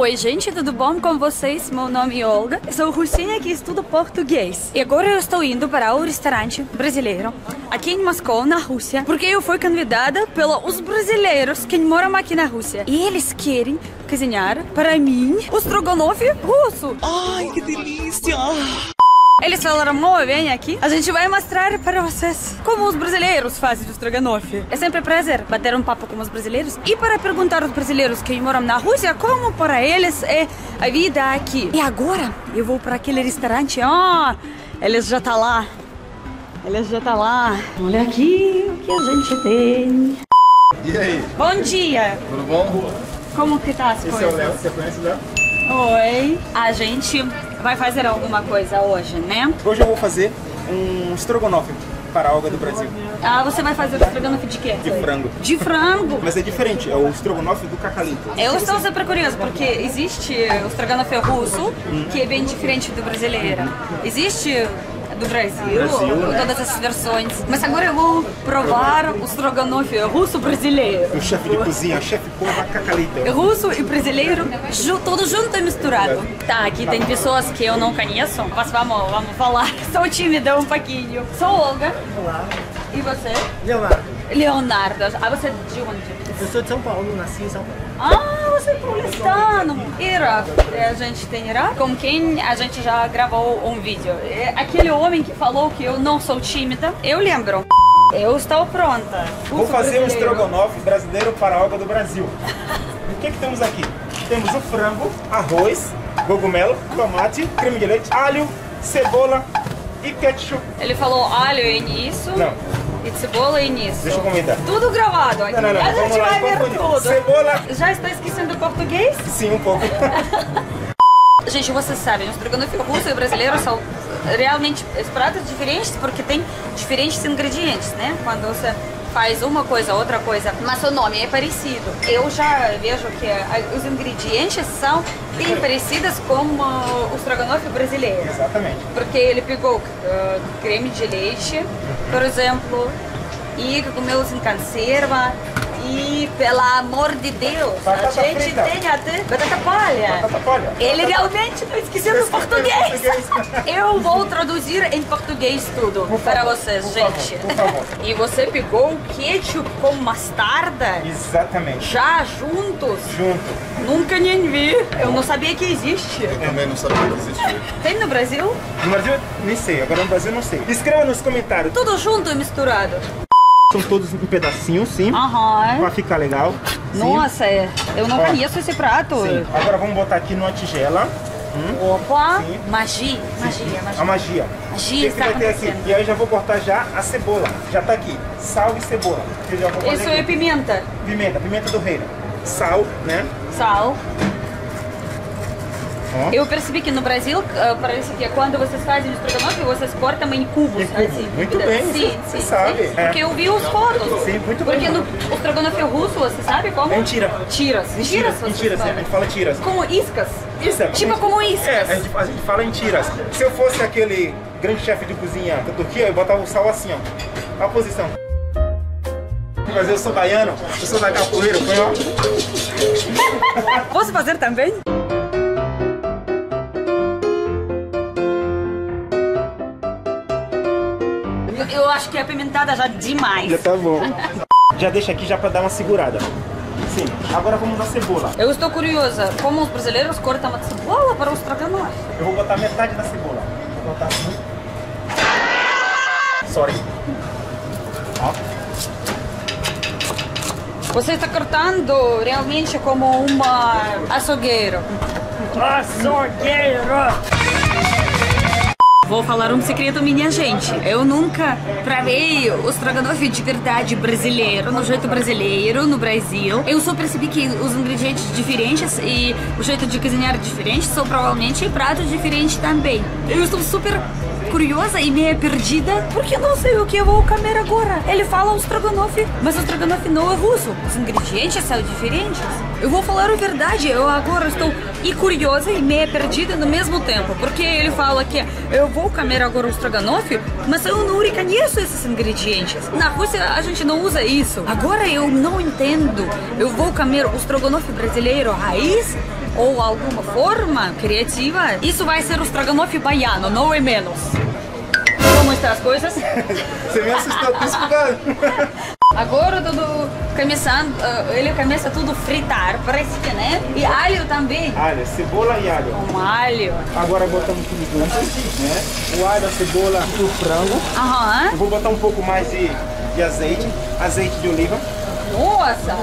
Oi, gente, tudo bom com vocês? Meu nome é Olga, sou russinha que estuda português. E agora eu estou indo para o restaurante brasileiro aqui em Moscou, na Rússia, porque eu fui convidada pelos brasileiros que moram aqui na Rússia. E eles querem cozinhar para mim o strogonoff russo. Ai, que delícia! Eles falaram, amor, vem aqui. A gente vai mostrar para vocês como os brasileiros fazem o estrogonofe. É sempre um prazer bater um papo com os brasileiros e para perguntar aos brasileiros que moram na Rússia como para eles é a vida aqui. E agora eu vou para aquele restaurante. Oh, eles já tá lá. Eles já tá lá. Olha aqui o que a gente tem. E aí? Bom dia. Tudo bom? Como que tá as Esse coisas? é o Léo, você conhece o Léo? Oi. A gente vai fazer alguma coisa hoje, né? Hoje eu vou fazer um estrogonofe para a Olga do Brasil. Ah, você vai fazer o estrogonofe de quê? De frango. De frango? Mas é diferente, é o estrogonofe do cacalito. Eu estou super curiosa, porque existe o estrogonofe russo, que é bem diferente do brasileiro. Existe do Brasil, Brasil, né? todas as versões. Mas agora eu vou provar o estrogonofe russo-brasileiro. O chefe de cozinha, o chefe porra cacalito. Russo e brasileiro, ju tudo junto e misturado. Tá, aqui tem pessoas que eu não conheço, mas vamos, vamos falar. Sou tímida um pouquinho. Sou Olga. Olá, E você? Leonardo. Leonardo. Ah, você é de onde? Eu sou de São Paulo, nasci em São Paulo. Ah, você é paulistano. Ira, a gente tem Ira, com quem a gente já gravou um vídeo. É Aquele homem que falou que eu não sou tímida, eu lembro. Eu estou pronta. Vou fazer um brasileiro. estrogonofe brasileiro para a Olga do Brasil. O que que temos aqui? Temos o frango, arroz, cogumelo, tomate, creme de leite, alho, cebola e ketchup. Ele falou alho e nisso. Não. E cebola e nisso. Deixa eu comentar. Tudo gravado aqui. Não, não, não, a gente vai ver tudo. Cebola, Já está esquecendo o português? sim, um pouco. Gente, vocês sabem, o estrogonofe russo e brasileiro são realmente pratos diferentes porque tem diferentes ingredientes, né? Quando você faz uma coisa, outra coisa, mas o nome é parecido. Eu já vejo que a- os ingredientes são bem parecidos com uh, o estrogonofe brasileiro. Exatamente. Porque ele pegou uh, creme de leite, por exemplo, e cogumelos em conserva. E, pelo amor de Deus, Batata a gente frita. tem até batata palha. Batata palha. Ele realmente está esquecendo o português. Eu vou traduzir em português tudo para vocês, por favor, gente. por favor. E você pegou o ketchup com mostarda? Exatamente. Já juntos? Junto. Nunca nem vi. Eu não sabia que existe. Eu também não sabia que existia. Tem no Brasil? No Brasil, nem sei. Agora no Brasil, não sei. Escreva nos comentários. Tudo junto e misturado. São todos em pedacinhos, sim. Aham. Pra ficar legal. Sim. Nossa, é. eu não Ó. conheço esse prato. Sim. Agora vamos botar aqui numa tigela Opa, Sim. magia, magia, a magia. magia. Magia que está vai ter aqui? acontecendo. E aí já vou cortar já a cebola. Já tá aqui. Sal e cebola. Isso é aqui. pimenta, Pimenta, pimenta do reino. Sal, né? sal. Ó. Eu percebi que no Brasil, ah, parece que quando vocês fazem o estrogonofe, vocês cortam em cubos. Em cubo. Assim, Muito bem, Sim, você sim, sabe, sim. é. Porque eu vi os fotos. Sim, muito Porque bem. no o estrogonofe russo, você sabe como? É em tira. Tiras. Tiras, vocês em tiras, a gente fala tiras. Como iscas. Isso é Tipo como iscas. É, a gente, a gente fala em tiras. Se eu fosse aquele grande chefe de cozinha da Turquia, eu botava o sal assim, ó. A posição. Mas eu sou baiano, eu sou da capoeira, foi ó. Posso fazer também? Acho que é apimentada já demais. Já tá bom. Já deixa aqui já pra dar uma segurada. Sim, agora vamos na cebola. Eu estou curiosa, como os brasileiros cortam a cebola para o estrogonofe? Eu vou botar metade da cebola. Vou botar assim. Sorry. Ó. Você está cortando realmente como uma açougueiro. Açougueiro! Vou falar um segredo, minha gente. Eu nunca provei o estrogonofe de verdade brasileiro, no jeito brasileiro, no Brasil. Eu só percebi que os ingredientes diferentes e o jeito de cozinhar diferente são provavelmente pratos diferentes também. Eu estou super curiosa e meio perdida, porque não sei o que eu vou comer agora. Ele fala o estrogonofe, mas o estrogonofe não é russo. Os ingredientes são diferentes. Eu vou falar a verdade, eu agora estou e curiosa e meio perdida no mesmo tempo, porque ele fala que eu vou comer agora o estrogonofe, mas eu não reconheço esses ingredientes. Na Rússia a gente não usa isso. Agora eu não entendo. Eu vou comer o estrogonofe brasileiro raiz ou alguma forma criativa, isso vai ser o strogonoff baiano, não é menos. Estão as coisas? Você me assustou isso, cara. Agora tudo começando, eh, ele começa tudo fritar, parece que, né? E alho também. Alho, cebola e alho. Com alho. Agora botamos tudo junto, né? O alho, a cebola e o frango. Aham. Eu vou botar um pouco mais de, de azeite, azeite de oliva. Nossa!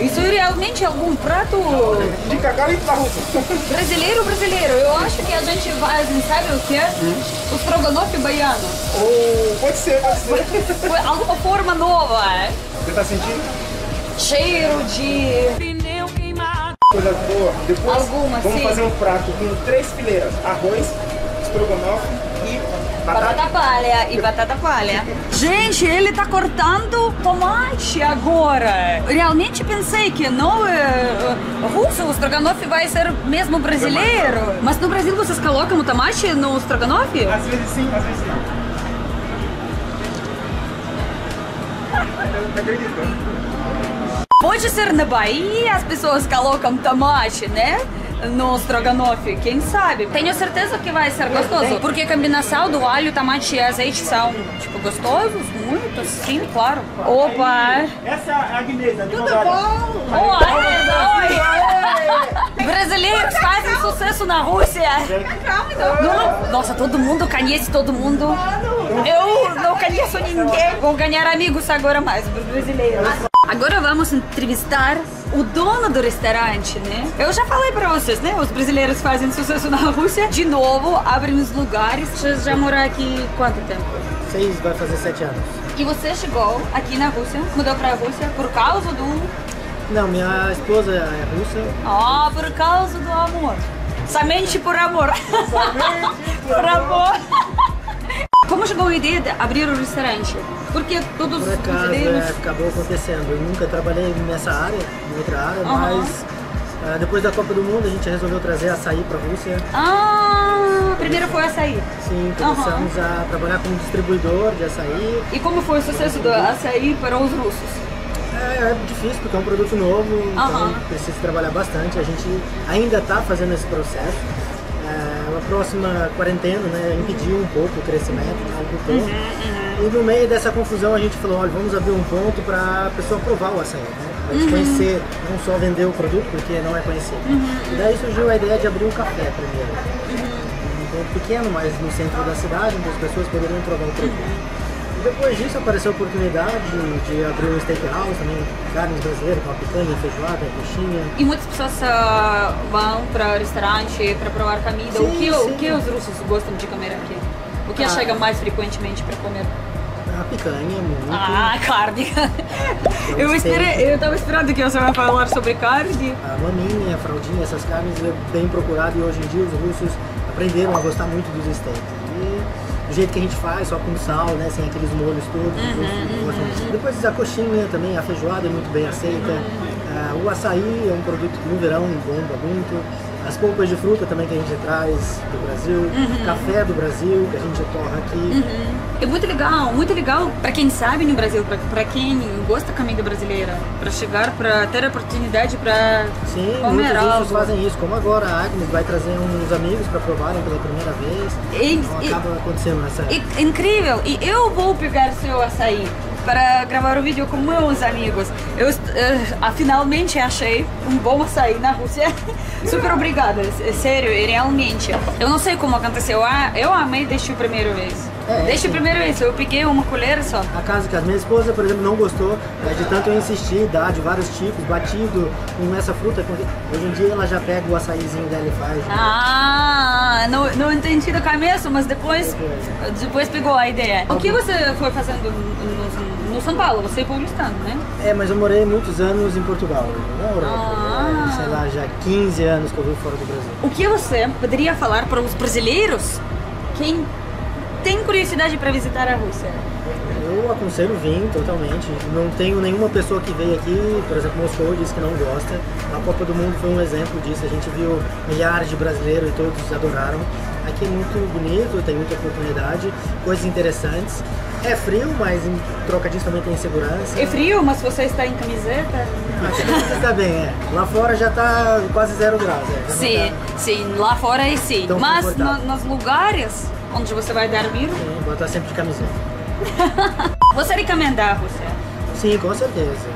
Isso realmente é algum prato De cacau e da russa. brasileiro brasileiro. Eu acho que a gente vai, sabe o que? O strogonoff baiano. Ou pode ser, pode ser. Foi alguma forma nova. é? Você tá sentindo? Cheiro de Coisa boa. Depois Alguma, vamos sim. fazer um prato com três fileiras. Arroz, estrogonofe batata. palha e batata palha. Gente, ele tá cortando tomate agora. Realmente pensei que não é, é, russo, o strogonoff vai ser mesmo brasileiro. Mas no Brasil vocês colocam o tomate no strogonoff? Às vezes sim, às vezes sim. Não acredito. Pode ser na Bahia as pessoas colocam tomate, né? No strogonoff, quem sabe? Tenho certeza que vai ser gostoso, porque a combinação do alho, tomate e azeite são, tipo, gostosos, muito, sim, claro. Opa! Essa é a Agnesa, advogada. Oi, oi. Brasileiros fazem sucesso na Rússia. Não, nossa, todo mundo conhece todo mundo. Eu não conheço ninguém. Vou ganhar amigos agora mais brasileiros. Agora vamos entrevistar o dono do restaurante, né? Eu já falei pra vocês, né? Os brasileiros fazem sucesso na Rússia. De novo, abrem os lugares. Você já morou aqui quanto tempo? Seis vai fazer sete anos. E você chegou aqui na Rússia, mudou pra Rússia por causa do Não, minha esposa é russa. Ah, por causa do amor. Somente por amor. por amor. Como chegou a ideia de abrir o restaurante? Porque todos Por os acaso brasileiros... é, acabou acontecendo. Eu nunca trabalhei nessa área, em outra área, Aham. mas ah, depois da Copa do Mundo a gente resolveu trazer açaí para a Rússia. Ah, primeiro foi açaí. Sim, começamos a trabalhar como distribuidor de açaí. E como foi o sucesso do açaí para os russos? É, é difícil porque é um produto novo, então Aham. precisa trabalhar bastante. A gente ainda está fazendo esse processo. É, a próxima quarentena né, impediu um pouco o crescimento, dificultou. Uhum, E no meio dessa confusão a gente falou, olha, vamos abrir um ponto para a pessoa provar o açaí, né? Para Uhum. conhecer, não só vender o produto, porque não é conhecido. E daí surgiu a ideia de abrir um café primeiro. Um ponto pequeno, mas no centro da cidade, onde as pessoas poderiam provar o produto. Depois disso apareceu a oportunidade de abrir um steakhouse também, carnes brasileiras, com a picanha, feijoada, coxinha. E muitas pessoas ah, vão para o restaurante para provar comida. o, Sim, que, o que os russos gostam de comer aqui? O que Ah. chega mais frequentemente para comer? A picanha, muito. Ah, carne. Eu, esperei, eu tava esperando que você vai falar sobre carne. A maminha, a fraldinha, essas carnes é bem procurado e hoje em dia os russos aprenderam a gostar muito dos steaks. Do jeito que a gente faz, só com sal, né, sem aqueles molhos todos, gostam disso. Depois a coxinha também, a feijoada é muito bem aceita. Ah, o açaí é um produto que no verão bomba muito. As polpas de fruta também que a gente traz do Brasil. Café do Brasil, que a gente torra aqui. É muito legal, muito legal para quem sabe no Brasil, para quem gosta da comida brasileira, para chegar, para ter a oportunidade para Sim, comer muitos algo. fazem isso. Como agora a Agnes vai trazer uns amigos para provarem pela primeira vez. E- Então e- acaba acontecendo essa... É incrível! E eu vou pegar seu açaí para gravar o vídeo com meus amigos. Eu eh, ah, finalmente achei um bom açaí na Rússia. Super obrigada, é sério, e realmente. Eu não sei como aconteceu. Ah, Eu amei desde a primeira vez. É, desde a sim. primeira vez, eu peguei uma colher só. A casa que a minha esposa, por exemplo, não gostou é, de tanto eu insistir, dar de vários tipos, batido com essa fruta. Hoje em dia ela já pega o açaizinho dela e faz. né? Ah, não, não entendi do começo, mas depois, depois pegou a ideia. O que você foi fazendo no, no São Paulo? Você é paulistano, né? É, mas eu morei muitos anos em Portugal, na Europa. Ah. É, sei lá, já 15 anos que eu vivo fora do Brasil. O que você poderia falar para os brasileiros quem tem curiosidade para visitar a Rússia? Eu aconselho vir totalmente. Não tenho nenhuma pessoa que veio aqui, por exemplo, Moscou disse que não gosta. A Copa do Mundo foi um exemplo disso. A gente viu milhares de brasileiros e todos adoraram. Aqui é muito bonito, tem muita oportunidade, coisas interessantes. É frio, mas em troca disso também tem segurança. É frio, mas você está em camiseta? Aqui está bem, é. Lá fora já está quase zero graus. É. Sim, tá- sim, lá fora é sim. Mas no- nos lugares onde você vai dormir, Sim, vou estar sempre de camiseta. você recomenda a Rússia? Sim, com certeza.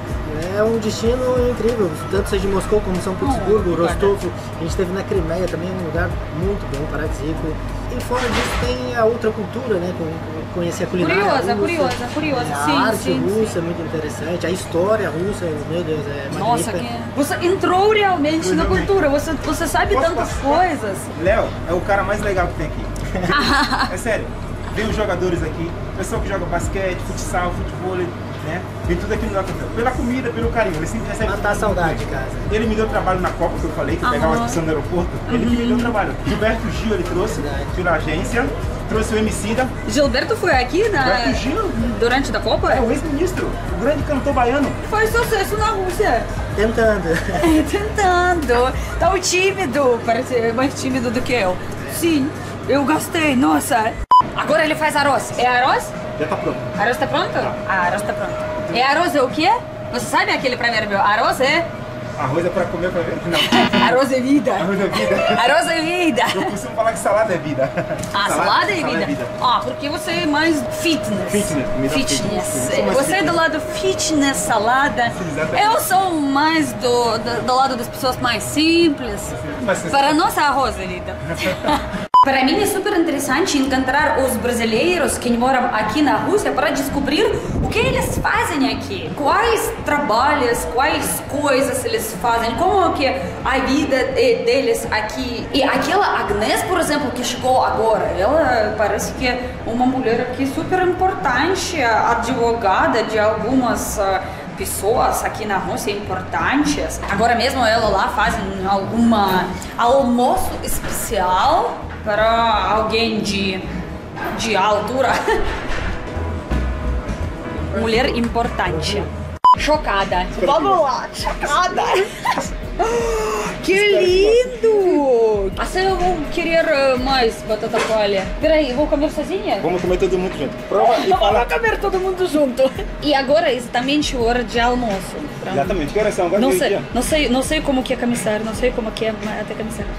É um destino incrível, tanto seja de Moscou como São Petersburgo, Oh, Rostov. A gente esteve na Crimeia também, é um lugar muito bom, paradisíaco. E fora disso tem a outra cultura, né? com- Conhecer a culinária Curiosa, russa. curiosa, curiosa. A sim, arte sim, russa sim. é muito interessante, a história russa, meu Deus, é magnífica. Nossa, que... você entrou realmente na cultura, você, você sabe Posso tantas passar? coisas. Léo é o cara mais legal que tem aqui. é sério. Vem os jogadores aqui, pessoal que joga basquete, futsal, futebol, né? Vem tudo aqui no hotel. Pela comida, pelo carinho. Ele sempre recebe Matar a todo mundo saudade de casa. Ele me deu trabalho na Copa, que eu falei, que eu pegava as pessoas no aeroporto. Ele que me deu trabalho. Gilberto Gil ele trouxe Verdade. pela agência, trouxe o Emicida. Gilberto foi aqui na... Gilberto Gil durante a Copa? é o ex-ministro, o grande cantor baiano. Faz sucesso na Rússia. Tentando. Tentando. Tá tímido, parece mais tímido do que eu. Sim, eu gostei, nossa. Agora ele faz arroz. É arroz? Já tá pronto. Arroz tá pronto? Ah, arroz tá pronto. É arroz é o quê? Você sabe aquele provérbio? Arroz é... Arroz é pra comer, pra ver. Não, Arroz é vida. arroz é vida. Arroz é vida. Eu costumo falar que salada é vida. Ah, salada é vida. Ah, porque você é mais fitness. Fitness, Fitness. fitness. Mais Você é do fitness. lado fitness, salada. Exatamente. Eu sou mais do, do, do lado das pessoas mais simples. Mas Para nós, arroz é vida. Para mim é super interessante encontrar os brasileiros que moram aqui na Rússia para descobrir o que eles fazem aqui, quais trabalhos, quais coisas eles fazem, como que a vida deles aqui. E aquela Agnes, por exemplo, que chegou agora, ela parece que é uma mulher aqui super importante, advogada de algumas ah, pessoas aqui na Rússia importantes. Agora mesmo ela lá faz alguma almoço especial para alguém de, de altura. Mulher importante. Chocada. Vamos lá, chocada. Que lindo! Assim eu vou querer mais batata palha. Peraí, eu vou comer sozinha? Vamos comer todo mundo junto. Prova e fala. Vamos comer todo mundo junto. E agora é exatamente hora de almoço. Pra- Exatamente, que horas são? Agora Não sei, dia. não sei, não sei como que é camissário, não sei como que é até camissário.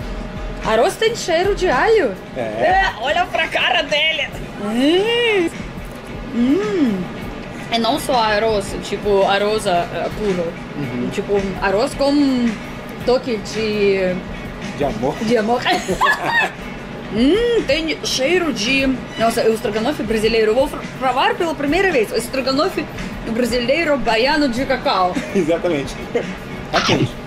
Arroz tem cheiro de alho. É. olha pra cara dele. Hum. Hum. É não só arroz, tipo arroz ah, puro. Uhum. Tipo arroz com toque de De amor. de amor. Hum, tem cheiro de. Nossa, o estrogonofe brasileiro. Eu vou provar pela primeira vez. O estrogonofe brasileiro baiano de cacau. Exatamente. Quente.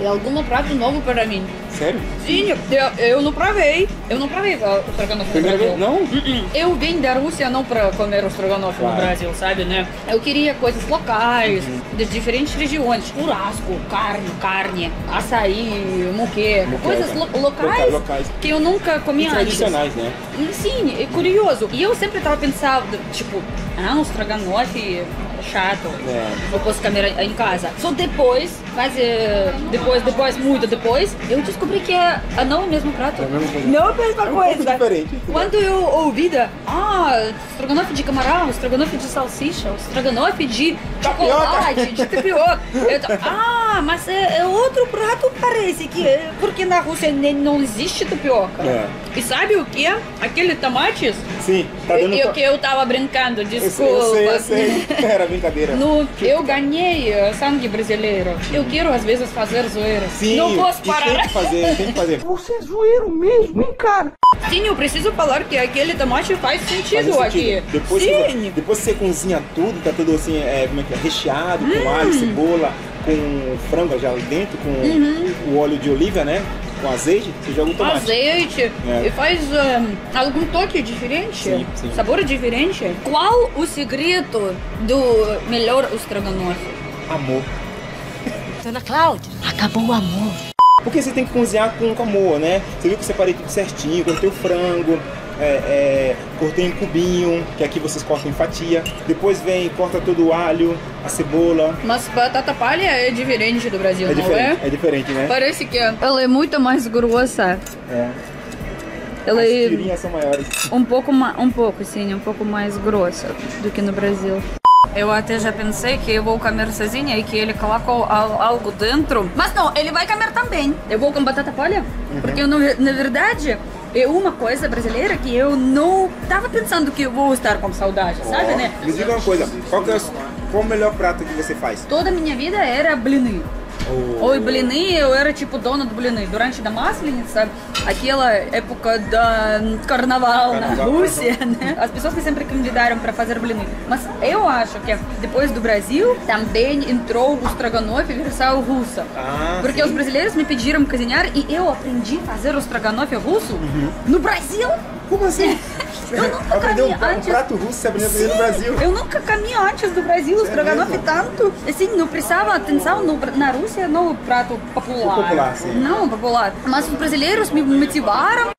É algum prato novo para mim. Sério? Sim, eu, eu não provei. Eu não provei o estrogonofe Primeira no? Brasil. Não? Uh-uh. Eu vim da Rússia não para comer o estrogonofe no Claro. Brasil, sabe, né? Eu queria coisas locais, Uhum. de diferentes regiões. Churrasco, carne, carne, açaí, Moqueca. coisas lo- locais, Locais, que eu nunca comi E antes. tradicionais, né? Sim, é curioso. E eu sempre tava pensando, tipo, ah, um estrogonofe chato. É. Eu posso comer em casa. Só depois, mas eh, depois, depois, muito depois, eu descobri que é, é não o mesmo prato. É a mesma coisa. Não a mesma É um coisa. diferente. Quando eu ouvi ah, estrogonofe de camarão, estrogonofe de salsicha, estrogonofe de chocolate, de tapioca. Eu tô, ah, mas é, é outro prato parece que é, porque na Rússia nem, não existe tapioca. É. E sabe o que? Aquele tomates Sim, tá dando. e o que eu tava brincando, desculpa. eu sei, eu sei. Era brincadeira. No, eu ganhei eh, sangue brasileiro. Eu quero às vezes fazer zoeiras. Sim, não posso e tem parar. que fazer, tem que fazer. Sim, eu preciso falar que aquele tomate faz sentido, Faz aqui. sentido. Depois, Sim. que, depois você cozinha tudo, tá tudo assim, é, como é que é? Recheado, Hum. com alho, cebola, com frango já dentro, com Uhum. o óleo de oliva, né? Com azeite, você joga o tomate. Azeite É. e faz um, algum toque diferente, Sim, sim. sabor diferente. Qual o segredo do melhor estrogonofe? Amor. Dona Cláudia, acabou o amor. Porque você tem que cozinhar com, com amor, né? Você viu que eu separei tudo certinho, com o frango, é, é, cortei em cubinho, que aqui vocês cortam em fatia. Depois vem, corta todo o alho, a cebola. Mas batata palha é diferente do Brasil, É não diferente, é? é diferente, né? Parece que ela é muito mais grossa. É. Ela As é tirinhas são maiores. um pouco, um pouco, sim, um pouco mais grossa do que no Brasil. Eu até já pensei que eu vou comer sozinha e que ele colocou al- algo dentro. Mas não, ele vai comer também. Eu vou com batata palha. Porque, eu, não- na verdade, é uma coisa brasileira que eu não tava pensando que eu vou estar com saudade, sabe, Ó, né? Me diga uma coisa, qual, é, o- qual o melhor prato que você faz? Toda a minha vida era blini. Oi, blini, eu era tipo dona do blini. Durante a Masleniца, aquela época da carnaval na Carnaval, Rússia, né? As pessoas que sempre convidaram para fazer blini. Mas eu acho que depois do Brasil também entrou o strogonoff versão russa. Ah, Porque sim. os brasileiros me pediram cozinhar e eu aprendi a fazer o strogonoff russo Uhum. no Brasil. Como assim? Eu nunca Aprendeu um, um antes. prato russo, você aprendeu fazer no Sim, Brasil. Eu nunca comi antes do Brasil estrogonofe mesmo? tanto. Assim, não prestava atenção no, na Rússia no prato popular. Popular, sim. Não, popular. Mas os brasileiros me motivaram.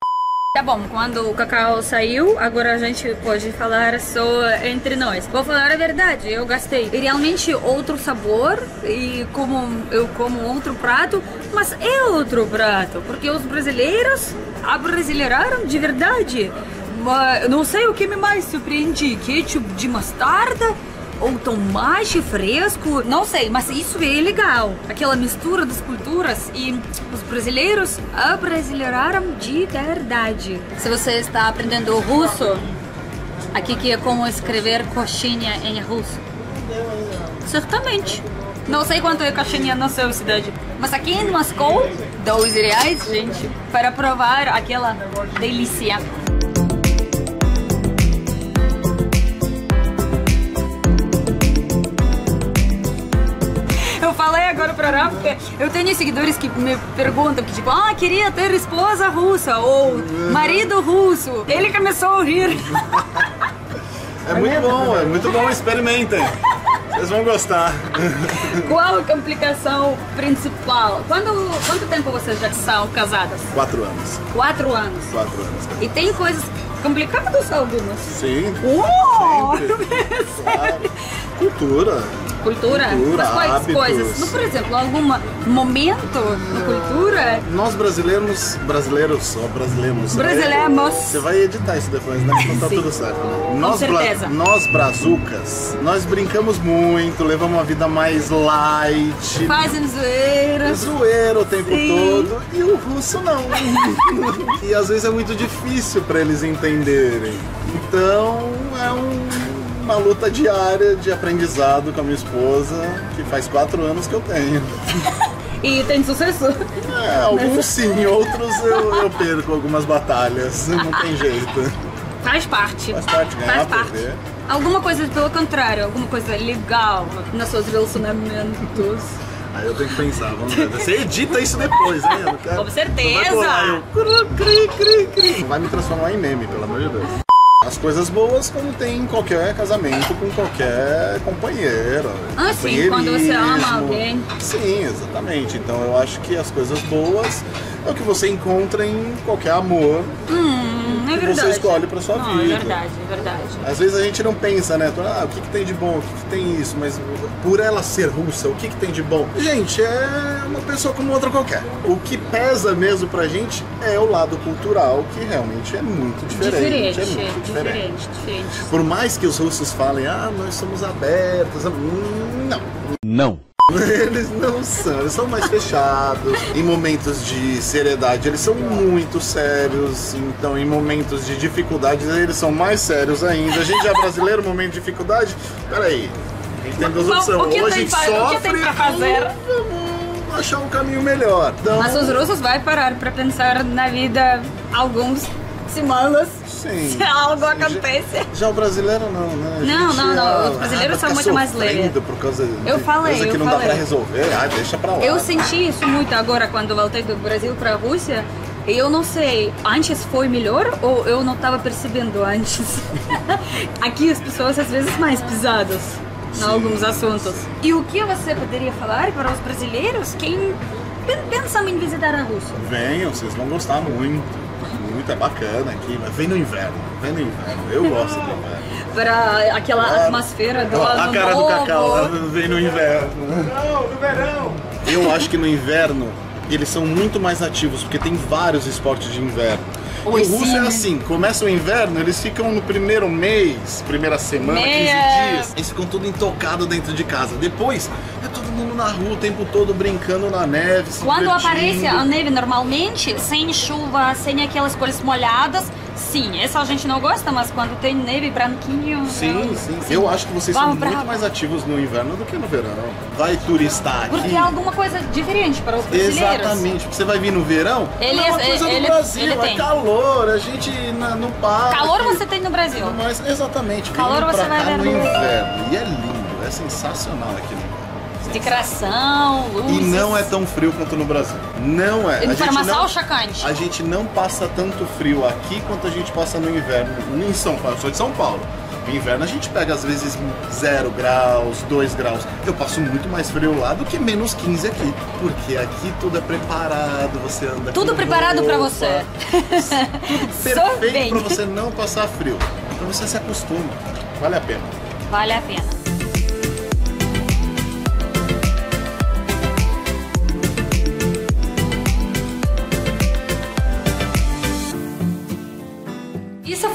Tá bom, quando o cacau saiu, agora a gente pode falar só entre nós. Vou falar a verdade, eu gastei. Realmente outro sabor e como eu como outro prato, mas é outro prato, porque os brasileiros abrasileiraram de verdade. Não sei o que me mais surpreende, ketchup de mostarda ou tomate fresco, não sei, mas isso é legal. Aquela mistura das culturas e os brasileiros abrasileiraram de verdade. Se você está aprendendo russo, aqui que é como escrever coxinha em russo. Certamente. Não sei quanto é coxinha na sua cidade, mas aqui em Moscou, dois reais, gente, para provar aquela delícia. Eu falei agora pra Rafa, eu tenho seguidores que me perguntam que tipo, ah, queria ter esposa russa ou marido russo. Ele começou a rir. É muito bom, é muito bom, experimentem. Vocês vão gostar. Qual a complicação principal? Quando, quanto tempo vocês já são casadas? Quatro anos. Quatro anos. Quatro anos. E tem coisas complicadas algumas? Sim. Oh! Claro. Cultura. Cultura? Cultura, Mas quais hábitos. coisas? No, por exemplo, algum momento na cultura? Nós brasileiros, brasileiros, ó, brasileiros. Brasileiros. Você vai editar isso depois, né? Então tá Sim. tudo certo. Né? Nós, certeza. nós brazucas, nós brincamos muito, levamos uma vida mais light. Fazem zoeiras. Zoeiro o tempo Sim. todo e o russo não. e às vezes é muito difícil para eles entenderem. Então é um- uma luta diária de aprendizado com a minha esposa, que faz quatro anos que eu tenho. E tem sucesso? É, alguns sim, outros eu, eu perco algumas batalhas, não tem jeito. Faz parte. Faz parte, ganhar, Faz parte. perder. Alguma coisa pelo contrário, alguma coisa legal nos seus relacionamentos. Aí eu tenho que pensar, vamos ver. Você edita isso depois, quero- Com certeza. Vai colar, eu vai me transformar em meme, pelo amor de Deus. As coisas boas como tem em qualquer casamento com qualquer companheiro. Ah, sim, quando você ama alguém. Sim, exatamente. Então eu acho que as coisas boas é o que você encontra em qualquer amor Hum, verdade. você escolhe pra sua Não, vida. É verdade, é verdade. Às vezes a gente não pensa, né? Ah, o que, que tem de bom, o que, que tem isso, mas por ela ser russa, o que, que tem de bom? Gente, é uma pessoa como outra qualquer. O que pesa mesmo pra gente é o lado cultural, que realmente é muito diferente. Diferente, é muito diferente. diferente, diferente. Por mais que os russos falem, ah, nós somos abertos, hum, não. Não. Eles não são, eles são mais fechados. Em momentos de seriedade, eles são muito sérios. Então, em momentos de dificuldades, eles são mais sérios ainda. A gente é brasileiro, momento de dificuldade. Peraí, a gente tem duas opções. o Ou a gente o sofre, tem pra fazer? vamos achar um caminho melhor. Então, Mas os russos vão parar para pensar na vida algumas semanas se algo Sim, acontece. Já o brasileiro não, né? Não, não, não. ah, Os brasileiros ah, são muito mais leves. Por causa de Eu falei, coisa que eu não dá falei. pra resolver. Ah, deixa pra lá. Eu senti isso muito agora quando voltei do Brasil para a Rússia. E eu não sei, antes foi melhor ou eu não estava percebendo antes? Aqui as pessoas às vezes mais pesadas em alguns assuntos. E o que você poderia falar para os brasileiros que pen- pensam em visitar a Rússia? Venham, vocês vão gostar muito. Muito é bacana aqui, mas vem no inverno, vem no inverno. Eu gosto do inverno. Para aquela atmosfera do a cara do novo. Cacau, ela vem no inverno. Não, no verão. Eu acho que no inverno eles são muito mais ativos, porque tem vários esportes de inverno. Oi, e o russo sim. é assim, começa o inverno, eles ficam no primeiro mês, primeira semana, Meia. 15 dias, eles ficam tudo intocado dentro de casa. Depois, é mundo na rua o tempo todo brincando na neve, Quando divertindo. aparece a neve normalmente, sem chuva, sem aquelas coisas molhadas, sim, essa a gente não gosta, mas quando tem neve branquinho. Sim, eu- sim. Eu acho que vocês Vamos são pra muito mais ativos no inverno do que no verão. Vai turistar aqui. Porque é alguma coisa diferente para os brasileiros. Exatamente, você vai vir no verão, Ele é uma é- coisa ele- do Brasil, ele é calor, a gente na, no parque. Calor você tem no Brasil. Mas, exatamente, Calor você vai ver no no- inverno. E é lindo, é sensacional aqui no. Decoração, luzes. E não é tão frio quanto no Brasil. Não é. A gente não, a gente não passa tanto frio aqui quanto a gente passa no inverno em São Paulo. Eu sou de São Paulo. No inverno a gente pega às vezes 0 graus, 2 graus. Eu passo muito mais frio lá do que menos 15 aqui. Porque aqui tudo é preparado, você anda Tudo preparado pra roupa. você. Tudo perfeito pra você não passar frio. Pra você se acostuma. Vale a pena. Vale a pena.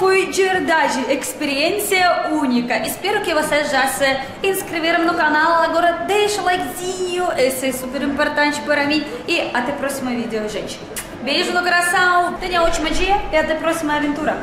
Foi de verdade experiência única. Espero que vocês já se inscreveram no canal. Agora deixa o likezinho, esse é super importante para mim. E até o próximo vídeo, gente. Beijo no coração, tenha um ótimo dia e até a próxima aventura.